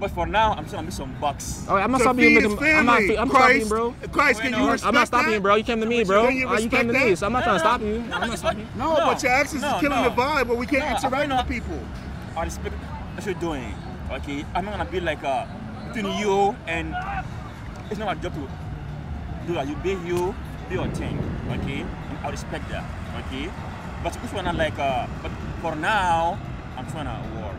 But for now, I'm trying to make some bucks. All right, I'm not stopping you. making- his I'm not. I'm stopping you, bro. Christ, can Wait, you no, respect I'm not stopping that? you, bro. You came to me, bro. You Uh, you came to me, so I'm not trying to stop you. I'm not stopping you. fine. No, but your actions no, is killing no. the vibe, but we can't No, interact I know. with people. I respect what you're doing. Okay, I'm not gonna be like uh, between you and it's not my job to do that. You be you, do your thing. Okay, and I respect that. Okay, but if you're not like uh, but for now, I'm trying to work.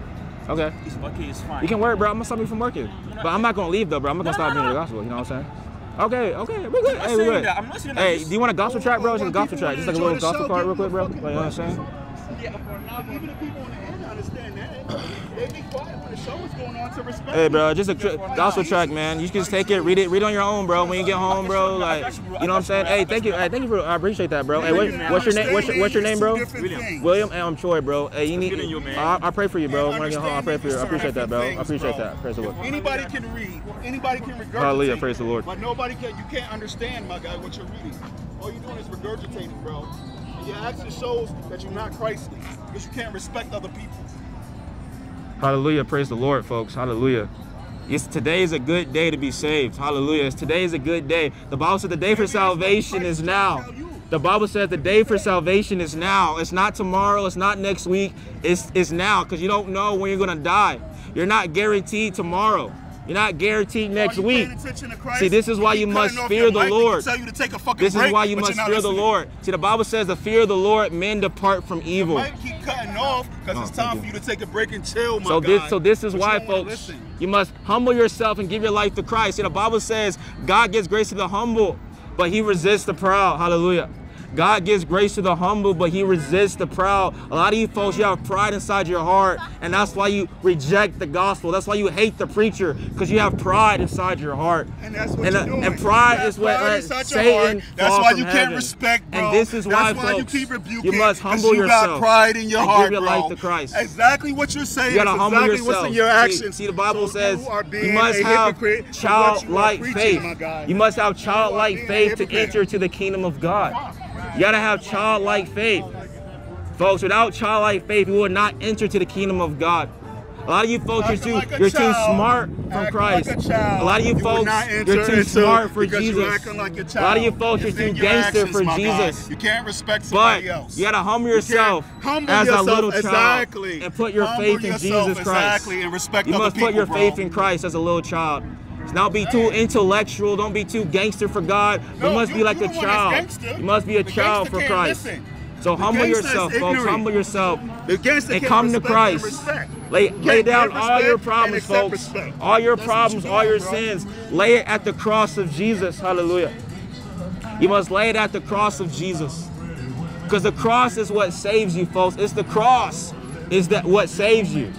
Okay. It's okay, it's fine. You can work, bro. I'm gonna stop you from working. But I'm not gonna leave though, bro. I'm not gonna No, stop no, being the gospel. You know what I'm saying? Okay, okay, we're good. Hey, we're good. that. I'm not saying that. Hey, do you want a gospel track, bro? Just a gospel track, just like a little gospel part, real quick, bro. Like, you know what I'm saying? Yeah, for now, even the people on the end understand that. They be quiet when the show is going on to respect. Hey, bro, just a tr- gospel track, man. You can just take it, read it, read it on your own, bro. When you get home, bro, like, you know what I'm saying? Hey, thank you, hey, thank you for, I appreciate that, bro. Hey, what, what's your name? What's your, what's your name, bro? William. William, and I'm Troy, bro. Hey, you need. You. I, I pray for you, bro. When I get home, I pray for you. I appreciate that, bro. I appreciate that. Praise the Lord. Anybody can read. Anybody can regurgitate. Hallelujah, praise the Lord. But nobody can. You can't understand, my guy, what you're reading. All you're doing is regurgitating, bro. And your action shows that you're not Christly because you can't respect other people. Hallelujah. Praise the Lord, folks. Hallelujah. Yes, today is a good day to be saved. Hallelujah. Yes, Today is a good day. The Bible said the day for salvation is now. The Bible says the day for salvation is now. It's not tomorrow. It's not next week. It's, it's now because you don't know when you're going to die. You're not guaranteed tomorrow. You're not guaranteed next week. paying attention to Christ? See, this is why you must fear the mic, we can Lord. Tell you to take a fucking This is why you must fear the. Lord. See, the Bible says, the fear of the Lord, men depart from evil. Might keep cutting off because Oh, it's time you. for you to take a break and chill, my So this, so this is why, folks, you must humble yourself and give your life to Christ. See, the Bible says God gives grace to the humble, but He resists the proud. Hallelujah. God gives grace to the humble, but He resists the proud. A lot of you folks, you have pride inside your heart, and that's why you reject the gospel. That's why you hate the preacher, because you have pride inside your heart. And that's what and, you're uh, doing. and pride is what pride let Satan. That's why you can't respect, bro. And this is why, That's why folks, you keep rebuking. you must humble you yourself got pride in your heart, give your bro. life to Christ. Exactly what you're saying. You gotta humble exactly yourself. What's in your actions. See, the Bible So says you, you must have hypocrite to what you are childlike faith. You must have childlike faith to enter to the kingdom of God. You gotta have childlike faith. Folks, without childlike faith, we will not enter to the kingdom of God. A lot of you folks, you're too, like you're too smart from Christ. like a a lot of you you folks, you're too smart for Jesus. like a a lot of you folks, you're too gangster actions, for. Jesus. You can't respect But else. you gotta humble You yourself humble as yourself, a little child exactly. and put your Humble faith in Jesus Christ. Exactly, and respect You must put your faith in Christ as a little child. Don't be too intellectual. Don't be too gangster for God. No, you must you- be like a the one that's child. You must be a The child for Christ. listen. So The humble yourself, folks. Humble yourself and come to Christ. Lay, lay down all your problems, folks. respect. All your That's problems, you're all your bro. sins. Lay it at the cross of Jesus. Hallelujah. You must lay it at the cross of Jesus. Because the cross is what saves you, folks. It's the cross is that what saves you.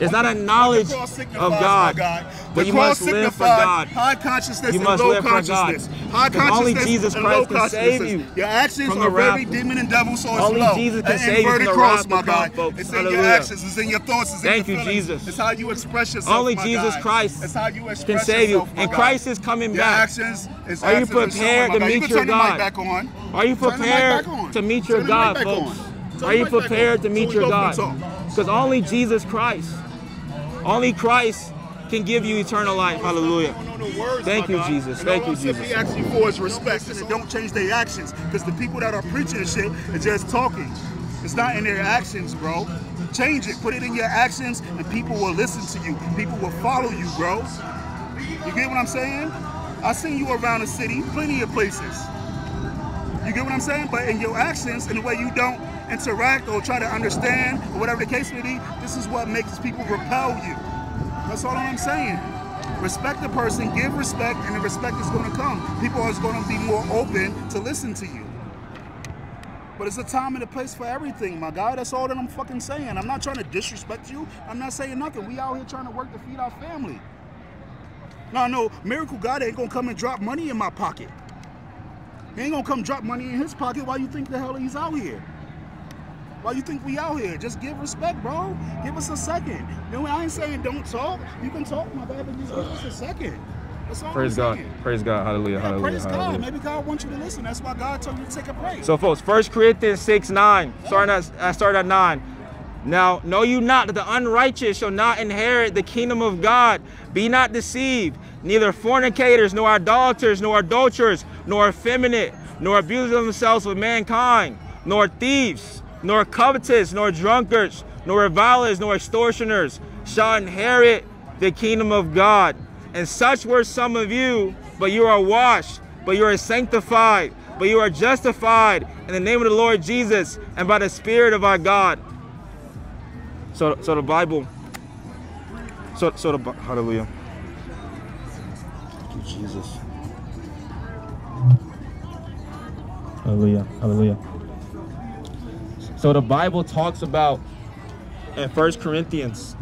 It's not a knowledge of God. God. But The you cross must live for God. High consciousness You and must low live for God. consciousness. High Because only consciousness Jesus and Christ low can save consciousness. you Your actions from the are very demon and devil, so it's Only low. Jesus can save you from the cross, my God. folks. It's in your actions. It's in your thoughts. It's in Thank your you, feelings. Jesus. It's how you express yourself, Only Jesus God. Christ It's how you can express save you. yourself, And God. Christ is coming Your back. actions is Are you actions are showing, prepared to. You meet can your turn the mic God? back on. Are you Turn the mic prepared to meet your God, folks? Are you prepared to meet your God? can. Because only Jesus Christ, only Christ can give you eternal life. Hallelujah. don't know the words, Thank you, God. Jesus. And Thank you, Jesus. asking for is respect, and don't change their actions, because the people that are preaching this shit are just talking. It's not in their actions, bro. Change it, put it in your actions, and people will listen to you. People will follow you, bro. You get what I'm saying? I seen you around the city, plenty of places. You get what I'm saying? But in your actions and the way you don't interact or try to understand or whatever the case may be, this is what makes people repel you. That's all I'm saying. Respect the person, give respect, and the respect is going to come. People are going to be more open to listen to you. But it's a time and a place for everything, my guy. That's all that I'm fucking saying. I'm not trying to disrespect you. I'm not saying nothing. We out here trying to work to feed our family. No, no, Miracle God ain't gonna come and drop money in my pocket. He ain't gonna come drop money in his pocket. Why you think the hell he's out here? Why you think we out here? Just give respect, bro. Give us a second. Know, I ain't saying don't talk. You can talk, my bad, but just give us a second. Praise God. Praise God. Hallelujah. Yeah, Hallelujah. praise God. Maybe God wants you to listen. That's why God told you to take a break. So, folks, 1 Corinthians 6 9. Starting at, uh, I started at 9. Now, know you not that the unrighteous shall not inherit the kingdom of God. Be not deceived. Neither fornicators, nor idolaters, nor adulterers, nor effeminate, nor abusers of themselves with mankind, nor thieves, nor covetous, nor drunkards, nor revilers, nor extortioners shall inherit the kingdom of God. And such were some of you, but you are washed, but you are sanctified, but you are justified in the name of the Lord Jesus and by the Spirit of our God. So, so the Bible. So, so the Hallelujah. Thank you, Jesus. Hallelujah. Hallelujah. So the Bible talks about in First Corinthians.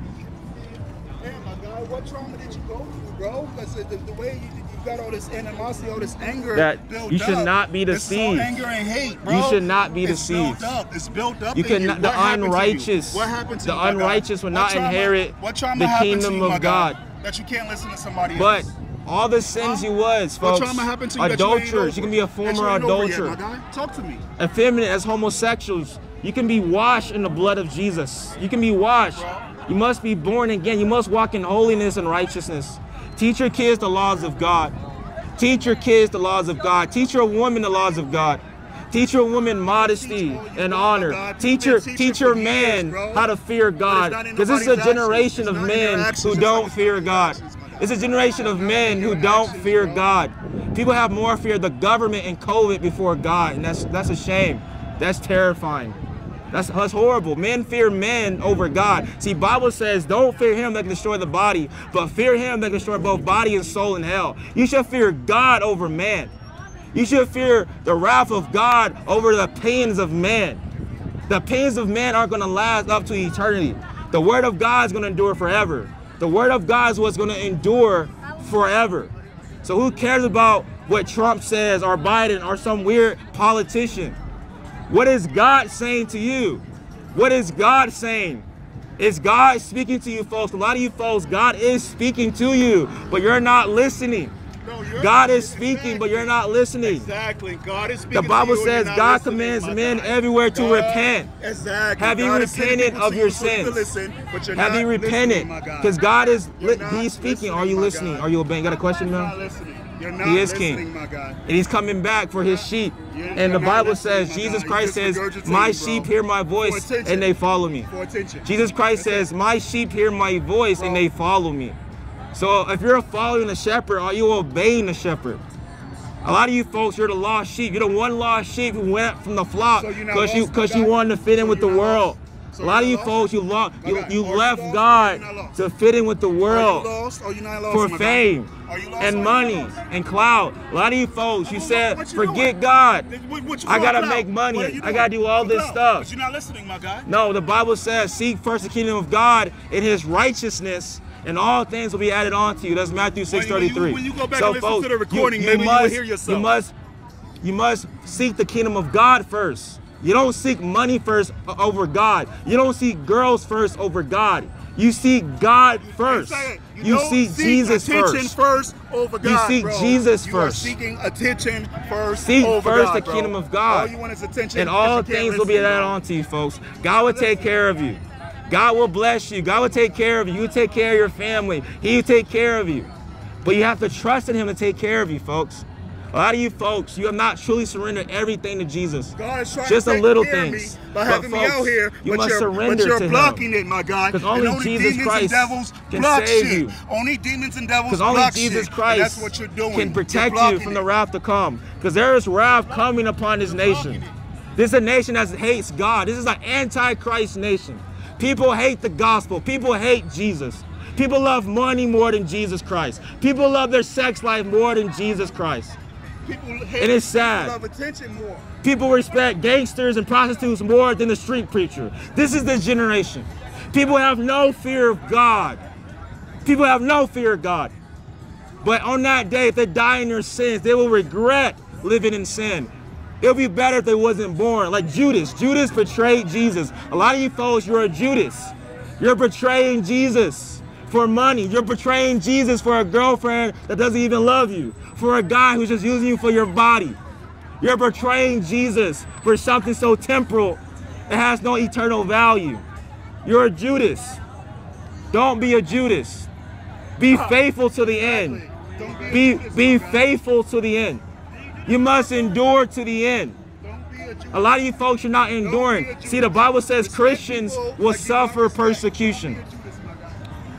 Yeah, my guy, what trauma did you go through, bro? Because the, the, way you, you got all this animosity, all this anger That built you should up, not be It's all deceived. anger and hate, bro. You should not be it's deceived. built up. It's built up. You cannot. The What unrighteous. What happened to the you, unrighteous will not trauma- inherit the kingdom you, of guy, God. That you can't listen to somebody But else. all the sins you was, What folks. trauma happened to you that you Adulterers. You can be a former you ain't over yet, adulterer. my? Talk to me. effeminate as homosexuals. You can be washed in the blood of Jesus. You can be washed. You must be born again. You must walk in holiness and righteousness. Teach your kids the laws of God. Teach your kids the laws of God. Teach your woman the laws of God. Teach your woman modesty and honor. Teach your teach your man how to fear God. Because this is a generation of men who don't fear God. It's a generation of men who don't fear God. People have more fear of the government and COVID before God, and that's that's a shame. That's terrifying. That's, that's horrible. Men fear men over God. See, Bible says, don't fear him that can destroy the body, but fear him that can destroy both body and soul in hell. You should fear God over man. You should fear the wrath of God over the pains of man. The pains of man aren't going to last up to eternity. The word of God is going to endure forever. The word of God is what's going to endure forever. So who cares about what Trump says or Biden or some weird politician? What is God saying to you? What is God saying? Is God speaking to you folks? A lot of you folks, God is speaking to you, but you're not listening. No, you're God is speaking, but you're not listening. Exactly. God is speaking. The Bible says God commands men guy. everywhere to God- repent. Exactly. Have you God repented of your you so you can sins? Listen, but you're Have you repented? Because God is He's speaking. Are you listening? Are you obeying? Got a question, man? Listening. You're not He is king. And he's coming back for his sheep. You're- And the Bible says, Jesus. Christ says, My sheep bro. hear my voice and they follow me. Jesus Christ That's says, it. My sheep hear my voice and they follow me. So if you're following the shepherd, are you obeying the shepherd? A lot of you folks, you're the lost sheep. You're the one lost sheep who went from the flock So because you because you wanted to fit in So with the world. lost? So a lot of you not folks, you lo- My you, you left lost God lost? to fit in with the world lost or you're not lost, for fame you lost and money and clout. A lot of you folks, you said, what you forget doing? God. What- what you I gotta clout? make money. What you I gotta do all this clout. stuff. But you're not listening, my guy. No, the Bible says, seek first the kingdom of God and his righteousness, and all things will be added on to you. That's Matthew When you- 6.33. when you go back so and listen folks, to the recording, you, maybe you will must, hear yourself. You must, you must seek the kingdom of God first. You don't seek money first uh, over God. You don't seek girls first over God. You seek God first. You, don't seek, Jesus attention first. first over You God, seek bro. Jesus you first. Are seeking attention first. Seek first God, the bro. kingdom of God. All you want is attention, and all things will be added on to you, folks. God will take care of you. God will bless you. God will take care of you. You take care of your family. He will take care of you. But you have to trust in Him to take care of you, folks. A lot of you folks, you have not truly surrendered everything to Jesus. God is trying Just to a little things. me by But having me folks, out here, you but must you're, surrender but you're to Him. blocking it, my God. 'Cause And only Jesus demons Christ and devils can block save shit. you. Only demons and devils Because only block Jesus shit. Christ And that's what you're doing. can protect you blocking from the wrath to come. Because there is wrath coming upon this nation. This is a nation that hates God. This is an anti-Christ nation. People hate the gospel. People hate Jesus. People love money more than Jesus Christ. People love their sex life more than Jesus Christ. People hate And it's sad. People love attention more. People respect gangsters and prostitutes more than the street preacher. This is the generation. People have no fear of God. People have no fear of God. But on that day, if they die in their sins, they will regret living in sin. It would be better if they wasn't born. Like Judas. Judas betrayed Jesus. A lot of you folks, you're a Judas. You're betraying Jesus for money. You're betraying Jesus for a girlfriend that doesn't even love you. For a guy who's just using you for your body. You're betraying Jesus for something so temporal that has no eternal value. You're a Judas. Don't be a Judas. Be faithful to the end. Be be faithful to the end. You must endure to the end. A A lot of you folks you're not enduring. See, the Bible says Christians will suffer persecution.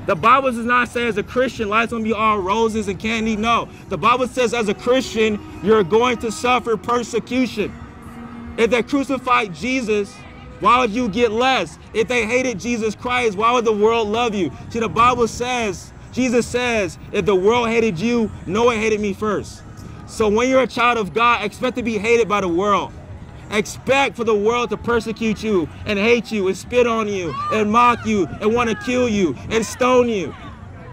The Bible does not say as a Christian life's gonna be all roses and candy. No. The Bible says as a Christian, you're going to suffer persecution. If they crucified Jesus, why would you get less? If they hated Jesus Christ, why would the world love you? See, the Bible says, Jesus says, if the world hated you, no one hated me first. So when you're a child of God, expect to be hated by the world. Expect for the world to persecute you and hate you and spit on you and mock you and want to kill you and stone you.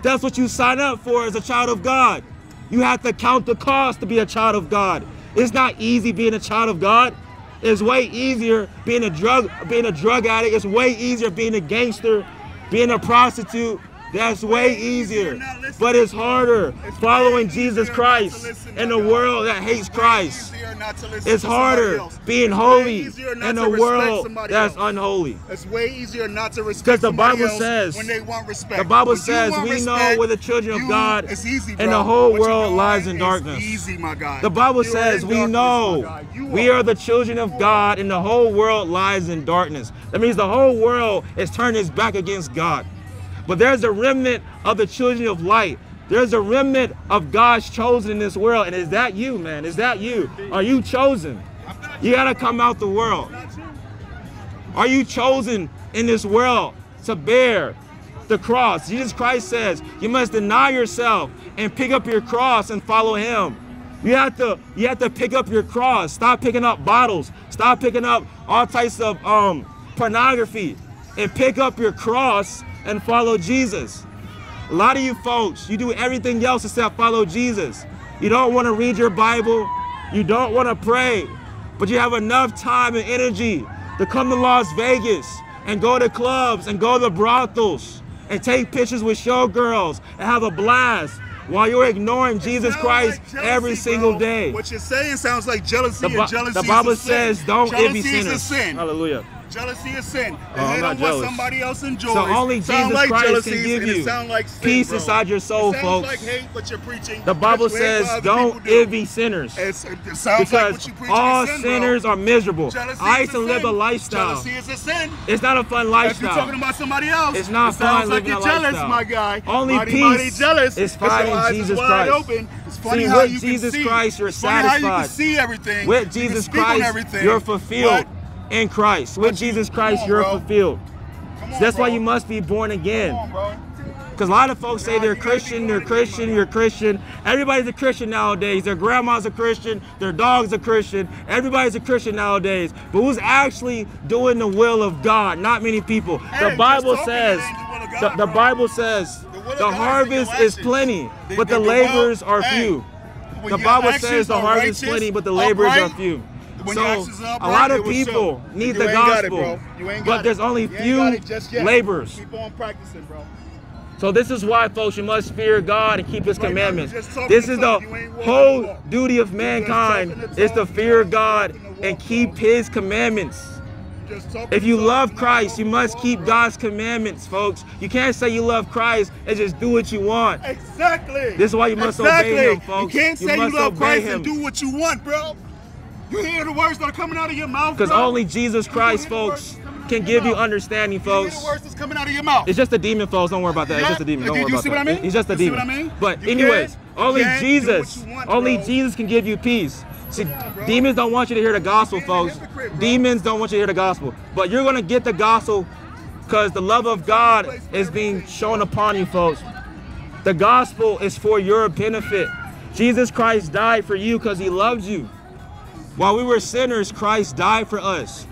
That's what you sign up for as a child of God. You have to count the cost to be a child of God. It's not easy being a child of God. It's way easier being a drug being a drug addict. It's way easier being a gangster, being a prostitute. That's way easier. But it's harder following Jesus Christ in a world that hates Christ. It's harder being holy in a world that's unholy. It's way easier not to respect 'Cause the Bible says- when they want respect. The Bible says we know we're the children of God it's easy, and the whole world lies in darkness. Easy, my guy. The Bible says we know. We are the children of God and the whole world lies in darkness. That means the whole world is turning its back against God. But there's a remnant of the children of light There's a remnant of God's chosen in this world. And is that you, man? Is that you? Are you chosen? You got to come out the world. Are you chosen in this world to bear the cross? Jesus Christ says you must deny yourself and pick up your cross and follow him. You have to you have to pick up your cross. Stop picking up bottles. Stop picking up all types of um, pornography and pick up your cross and follow Jesus. A lot of you folks, you do everything else except follow Jesus. You don't want to read your Bible. You don't want to pray. But you have enough time and energy to come to Las Vegas and go to clubs and go to brothels and take pictures with showgirls and have a blast while you're ignoring Jesus Christ like jealousy, every single bro. day. What you're saying sounds like jealousy, The, and jealousy the is Bible a sin. says, "Don't envy sinners." sin. Hallelujah. Jealousy is sin. Oh, and Oh, they don't want somebody else enjoys. So only Jesus like Christ jealousy can give you sound like sin, peace bro. inside your soul, folks. like hate what you're preaching. The Bible but says, "Don't people do. envy sinners." It's, it sounds like Because what you preaching all sin, sinners bro. are miserable. Jealousy I used to live sin. a lifestyle. Jealousy is a sin. It's not a fun lifestyle. If you're talking about somebody else, It's not it sounds fun like you're jealous, my guy. Only mighty, peace mighty jealous. is finding Jesus Christ. It's funny See, how with you Jesus can see. Christ, you're it's funny how you can satisfied. see everything. With You can Jesus Christ, everything, you're fulfilled but- in Christ. With Jesus Christ, you're bro. fulfilled. On, That's why you must be born again. Because a lot of folks say they're you gotta be Christian, they're Christian, you're Christian. Everybody's a Christian nowadays. Their grandma's a Christian, their dog's a Christian. Everybody's a Christian nowadays. But who's actually doing the will of God? Not many people. Hey, The Bible says, the the, God, the bro. Bible says, The the God is in harvest is plenty, but the- the the laborers are few. The Bible says the harvest is plenty, but the laborers are few. When So actions a lot of people show. need You the it, gospel, ain't but there's only few got it just yet. laborers. Keep on practicing, bro. So this is why, folks, you must fear God and keep His Right commandments. you're just talking This is the You ain't walking the whole duty of mankind is to fear God and keep. His commandments. If you love Christ, you must keep. God's commandments, folks. You can't say you love Christ and just do what you want. Exactly. This is why you must exactly. obey Him, folks. You can't say you, love Christ Him. and do what you want, bro. You hear the words that are coming out of your mouth, Because only Jesus Christ, hear the words folks, that's coming out can give you understanding, folks. the words that's coming out of your mouth. It's just a demon, folks. Don't worry about that. It's just a demon. Don't You- worry you about see that. what I mean? He's just a You see demon. what I mean? But You anyways, only you can't do Jesus, want, only bro. Jesus can give you peace. See, bro. demons don't want you to hear the gospel, folks. hypocrite. Demons don't want you to hear the gospel. But you're gonna get the gospel because the love of God is being shown upon you, folks. The gospel is for your benefit. Jesus Christ died for you because he loved you. While we were sinners, Christ died for us.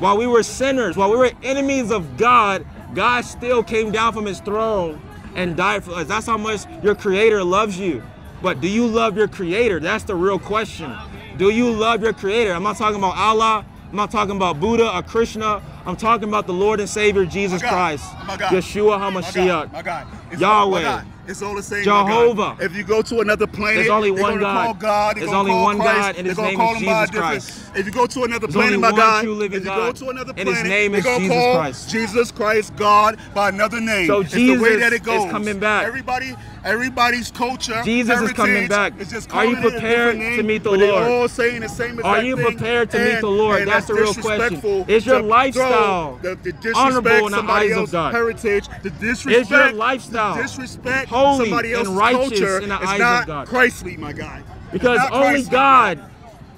While we were sinners, while we were enemies of God, God still came down from his throne and died for us. That's how much your creator loves you. But do you love your creator? That's the real question. Do you love your creator? I'm not talking about Allah. I'm not talking about Buddha or Krishna. I'm talking about the Lord and Savior Jesus. Christ. My God. Yeshua. HaMashiach. My God. It's Yahweh. It's all the same. Jehovah. If you go to another planet, There's only one God. Call God. There's only one Christ, God, and his name is him by a Jesus Christ. If you go to another There's planet, my God, if you go to another planet, and his name is Jesus call Christ. Jesus Christ God by another name. So it's the way Jesus that it is goes. coming back. Everybody, everybody's culture. Jesus is coming back. is just Are you calling it a prepared to meet the Lord? All saying the same Are you prepared to meet the Lord? and That's the real question. Is your lifestyle the, the honorable in the somebody eyes of else's God? heritage, the disrespect, Is your lifestyle disrespect holy somebody and righteous culture in the eyes of not God? Christly, my guy. Because only God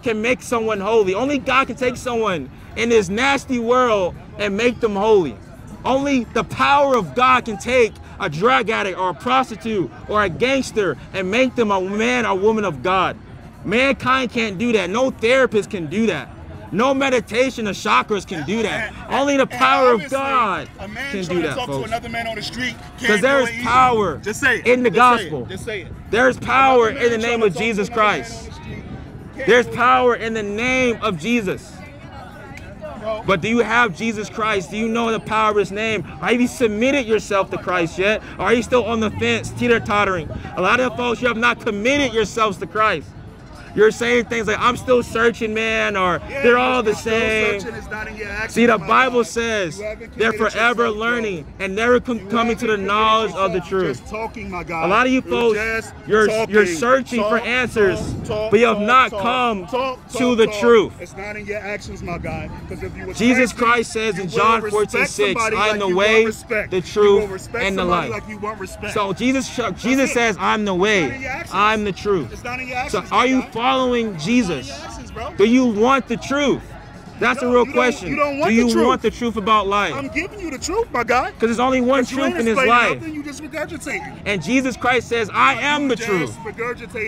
can make someone holy. Only God can take someone in this nasty world and make them holy. Only the power of God can take a drug addict or a prostitute or a gangster and make them a man or woman of God. Mankind can't do that. No therapist can do that. No meditation or chakras can do that. And- Only the power of God a man can trying do to that, talk to folks. another man on the street Because there is power Just say it. in the Just say it. gospel. Just say it. There's power in the name of to talk to Jesus Christ. the There's power in the name of Jesus. But do you have Jesus Christ? Do you know the power of his name? Have you submitted yourself to Christ yet? Or are you still on the fence, teeter tottering? A lot of folks, you have not committed yourselves to Christ. You're saying things like I'm still searching, man, or Yeah, they're all the same. searching, it's not in your actions, See, the Bible says they're forever yourself, bro. learning and never com- coming to the knowledge committed of the truth. Just talking, my God. A lot of you folks, you're talking. you're searching for answers, talk, talk, but you have talk, not talk, come talk, to talk, the truth. It's not in your actions, my God. Because if you Jesus Christ says in John respect 14:6, somebody "I am like the way, the truth, and the life." Like you want respect. So Jesus Jesus says, "I'm the It's not in way. I'm the truth." It's not in your So are you God. Following It's not in Jesus? your actions, bro. Do you want the truth? That's the No, real question. you don't want Do the you truth. want the truth about life? I'm giving you the truth, my God. Because there's only one truth in this life. Nothing, you just regurgitating. And Jesus Christ says, I am the truth.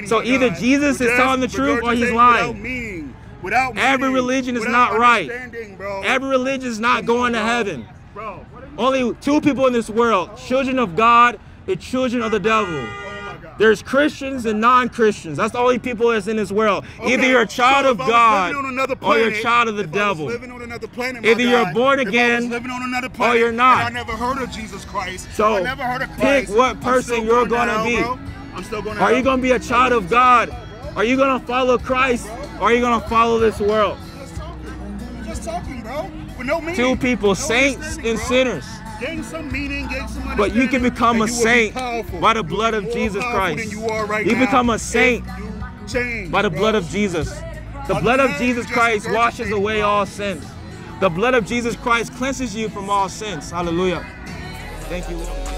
So either God. Jesus You is telling the truth or he's lying. Without meaning, without Every religion is not right. Bro. Every religion is not going to heaven. Bro, what are you Only two people in this world children of God and children of the devil. There's Christians and non-Christians. That's the only people that's in this world. Either you're a child so of if I was God another or you're a child of the if I was devil. living on another planet, Either you're God, born if I again was living on another planet, you're not. I never heard of Jesus Christ. So, I never heard of pick what person you're going to be. Bro. I'm still going to Are you going to be a child of God? Are you going to follow Christ? Or are you going to follow this world? Just talking. Just talking, bro. With no meaning. Two people, No saints and bro. sinners. Gain some meaning, gain some But you can become a will be saint by the blood of Jesus Christ. you right You become a saint change, by the bro. blood of Jesus. The blood of Jesus Christ washes away all sins. The blood of Jesus Christ cleanses you from all sins. Hallelujah. Thank you. Lord.